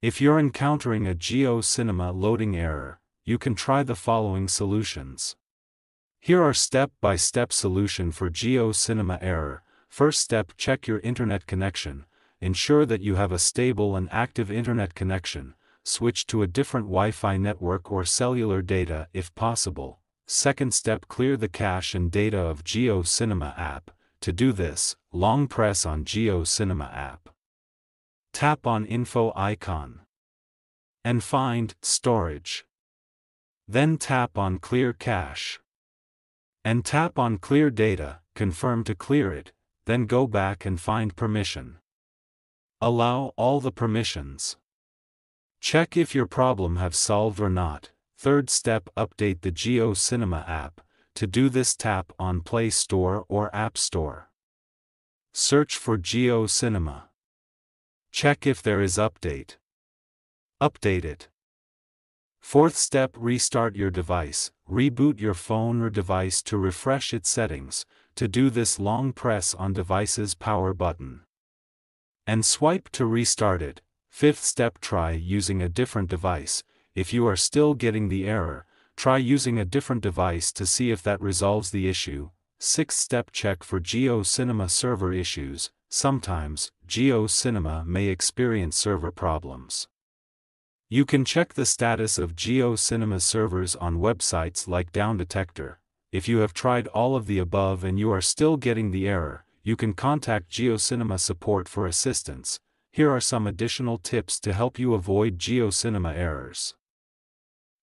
If you're encountering a JioCinema loading error, you can try the following solutions. Here are step-by-step solution for JioCinema error. First step check your internet connection, ensure that you have a stable and active internet connection, switch to a different Wi-Fi network or cellular data if possible. Second step clear the cache and data of JioCinema app. To do this, long press on JioCinema app. Tap on info icon. And find storage. Then tap on clear cache. And tap on clear data, confirm to clear it, then go back and find permission. Allow all the permissions. Check if your problem have solved or not. Third step update the Jio Cinema app. To do this tap on Play Store or App Store. Search for Jio Cinema. Check if there is update. Update it. Fourth step restart your device, reboot your phone or device to refresh its settings, to do this long press on device's power button. And swipe to restart it. Fifth step try using a different device, if you are still getting the error, try using a different device to see if that resolves the issue. Sixth step check for Jio Cinema server issues, sometimes, Jio Cinema may experience server problems. You can check the status of Jio Cinema servers on websites like Downdetector. If you have tried all of the above and you are still getting the error, you can contact JioCinema support for assistance. Here are some additional tips to help you avoid JioCinema errors.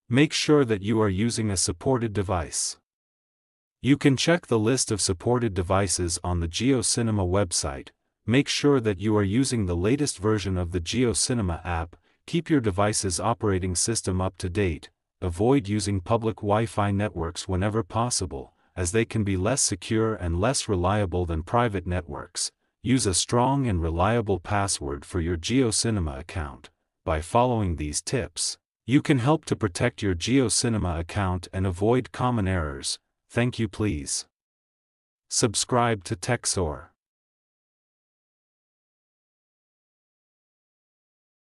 Make sure that you are using a supported device. You can check the list of supported devices on the JioCinema website. Make sure that you are using the latest version of the JioCinema app Keep your device's operating system up to date, avoid using public Wi-Fi networks whenever possible, as they can be less secure and less reliable than private networks. Use a strong and reliable password for your JioCinema account. By following these tips, you can help to protect your JioCinema account and avoid common errors. Thank you please. Subscribe to Techsore.